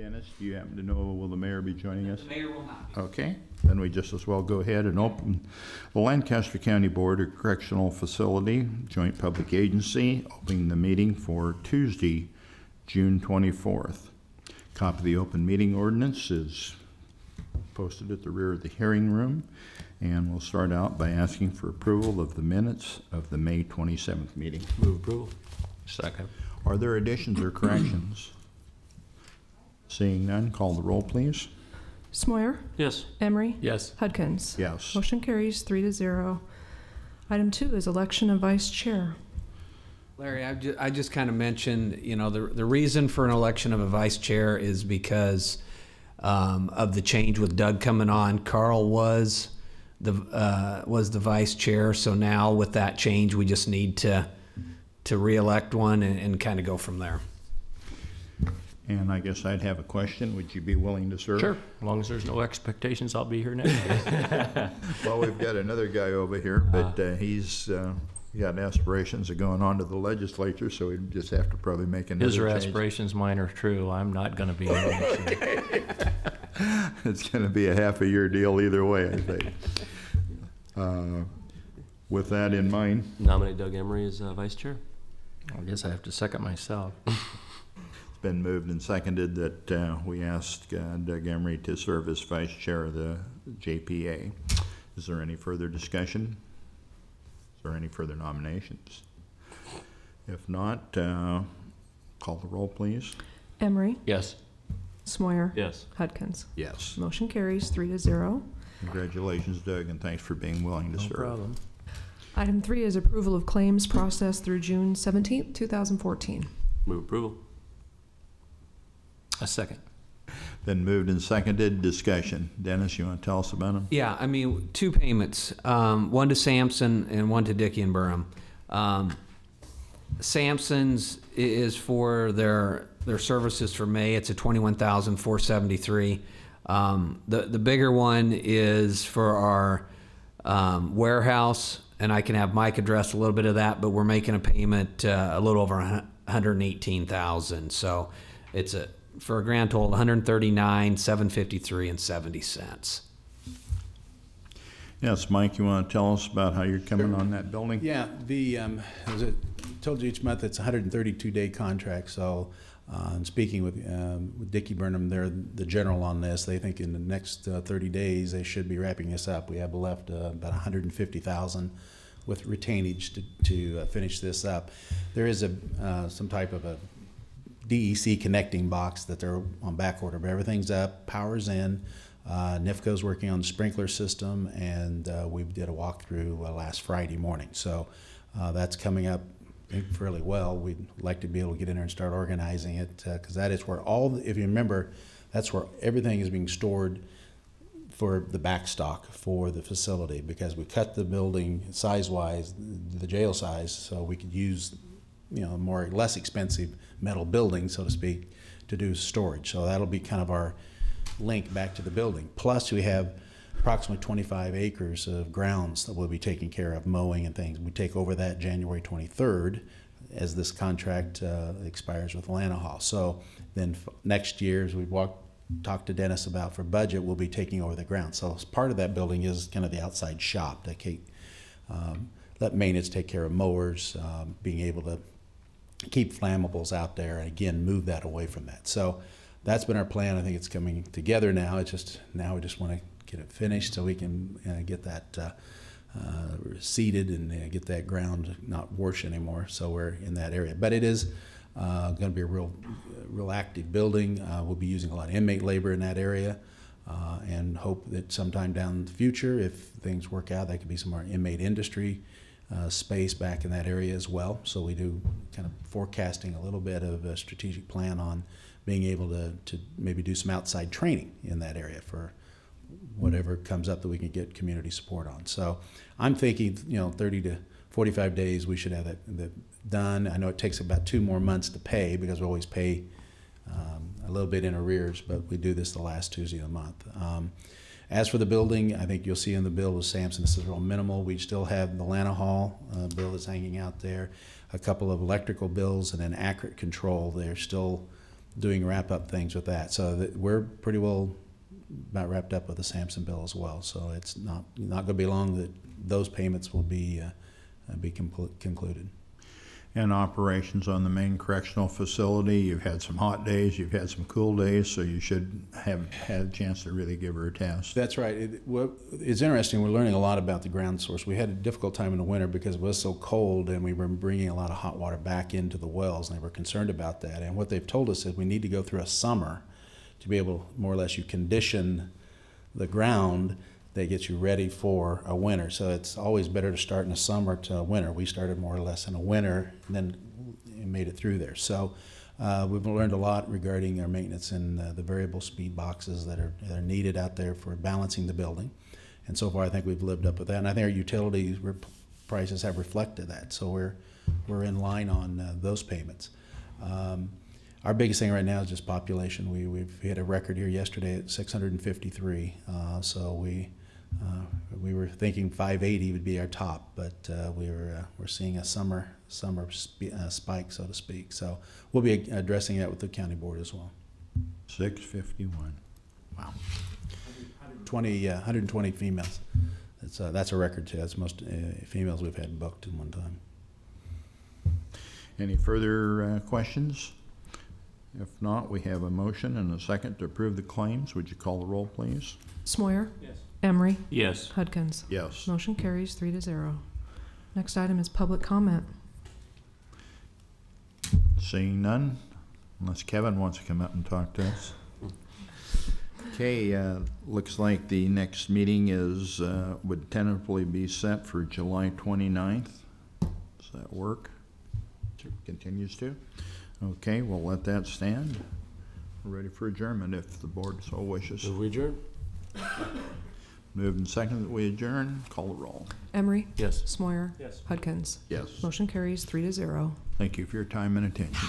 Dennis, do you happen to know, will the mayor be joining us? The mayor will not. Okay, then we just as well go ahead and open the Lancaster County Board of Correctional Facility Joint Public Agency, opening the meeting for Tuesday, June twenty-fourth. Copy of the open meeting ordinance is posted at the rear of the hearing room, and we'll start out by asking for approval of the minutes of the May twenty-seventh meeting. Move approval. Second. Are there additions or corrections? Seeing none, call the roll, please. Smoyer, Yes. Emery, Yes. Hudkins. Yes. Motion carries three to zero. Item two is election of vice chair. Larry, I just, I just kind of mentioned, you know, the, the reason for an election of a vice chair is because um, of the change with Doug coming on. Carl was the, uh, was the vice chair, so now with that change, we just need to, to reelect one and, and kind of go from there. And I guess I'd have a question. Would you be willing to serve? Sure. As long as there's no expectations, I'll be here next year. Well, we've got another guy over here, but uh, he's uh, got aspirations of going on to the legislature, so we'd just have to probably make another His are change. aspirations, mine are true. I'm not gonna be here next year. It's going to be a half a year deal either way, I think. Uh, With that in mind, Nominate Doug Emery as uh, vice chair. I guess I have to second myself. it's been moved and seconded that uh, we ask uh, Doug Emery to serve as vice chair of the JPA. Is there any further discussion? Is there any further nominations? If not, uh, call the roll, please. Emery, Yes. Smoyer, Yes. Hudkins. Yes. Motion carries three to zero. Congratulations, Doug, and thanks for being willing to No serve. problem. Item three is approval of claims processed through June 17, two thousand fourteen. Move approval. A second. Been moved and seconded. Discussion. Dennis, you want to tell us about them? Yeah, I mean, two payments, um, one to Sampson and one to Dickey and Burnham. Um, Sampson's is for their, their services for May, it's a twenty-one thousand four seventy-three. Um, the, the bigger one is for our, um, warehouse, and I can have Mike address a little bit of that, but we're making a payment, uh, a little over hundred and eighteen thousand, so it's a, for a grand total, of one hundred thirty-nine, seven fifty-three and seventy cents. Yes, Mike, you want to tell us about how you're coming on that building? Yeah, the, um, as I told you each month, it's a hundred and thirty-two day contract, so, uh, and speaking with, um, with Dickey Burnham, they're the general on this, they think in the next, uh, thirty days, they should be wrapping this up. We have left, uh, about a hundred and fifty thousand with retainage to, to uh, finish this up. There is a, uh, some type of a DEC connecting box that they're on back order, but everything's up, power's in. Uh, NIFCO's working on the sprinkler system, and uh, we did a walkthrough uh, last Friday morning. So uh, that's coming up fairly well. We'd like to be able to get in there and start organizing it because that is where all, the- if you remember, that's where everything is being stored for the back stock for the facility because we cut the building size-wise, the jail size, so we could use, you know, more, less expensive metal building, so to speak, to do storage. So that'll be kind of our link back to the building. Plus, we have approximately 25 acres of grounds that we'll be taking care of, mowing and things. We take over that January 23rd as this contract uh, expires with Atlanta Hall. So then next year, as we walk, talk to Dennis about for budget, we'll be taking over the ground. So part of that building is kind of the outside shop that Kate, um, let maintenance take care of mowers, um, being able to keep flammables out there and again move that away from that. So that's been our plan. I think it's coming together now. It's just now we just want to get it finished so we can uh, get that uh, uh, seeded and uh, get that ground not wash anymore. So we're in that area, but it is uh, going to be a real, real active building. Uh, we'll be using a lot of inmate labor in that area. And hope that sometime down the future, if things work out, that could be some more inmate industry uh, space back in that area as well. So we do kind of forecasting a little bit of a strategic plan on being able to, to maybe do some outside training in that area for whatever comes up that we can get community support on. So I'm thinking, you know, 30 to 45 days we should have that, that done. I know it takes about two more months to pay because we always pay um, a little bit in arrears, but we do this the last Tuesday of the month. Um, as for the building, I think you'll see in the bill with Sampson, this is real minimal. We still have the Lana Hall uh, bill that's hanging out there, a couple of electrical bills, and an accurate control. They're still doing wrap-up things with that. So that we're pretty well about wrapped up with the Sampson bill as well. So it's not, not gonna be long that those payments will be, uh, be concluded. And operations on the main correctional facility, you've had some hot days, you've had some cool days, so you should have had a chance to really give her a test. That's right. It, it's interesting. We're learning a lot about the ground source. We had a difficult time in the winter because it was so cold, and we were bringing a lot of hot water back into the wells, and they were concerned about that. And what they've told us is we need to go through a summer to be able, more or less, you condition the ground that gets you ready for a winter. So it's always better to start in the summer to a winter. We started more or less in a winter, and then made it through there. So uh, we've learned a lot regarding our maintenance and uh, the variable speed boxes that are, that are needed out there for balancing the building. And so far, I think we've lived up with that. And I think our utility prices have reflected that. So we're, we're in line on uh, those payments. Um, our biggest thing right now is just population. We, we've hit a record here yesterday at 653. Uh, so we, uh, we were thinking 580 would be our top, but uh, we were, uh, we're seeing a summer, summer spe- uh, spike, so to speak. So we'll be addressing that with the county board as well. Six fifty-one. Wow. 20, uh, 120 females. That's, uh, that's a record too. That's most uh, females we've had booked in one time. Any further uh, questions? If not, we have a motion and a second to approve the claims. Would you call the roll, please? Smoyer. Emery. Yes. Hudkins. Yes. Motion carries three to zero. Next item is public comment. Seeing none, unless Kevin wants to come up and talk to us. Okay, uh, looks like the next meeting is, uh, would tentatively be set for July 29th. Does that work? Continues to? Okay, we'll let that stand. We're ready for adjournment if the board so wishes. Move we adjourn? Moved and seconded that we adjourn. Call the roll. Emery. Yes. Smoyer. Yes. Hudkins. Yes. Motion carries three to zero. Thank you for your time and attention.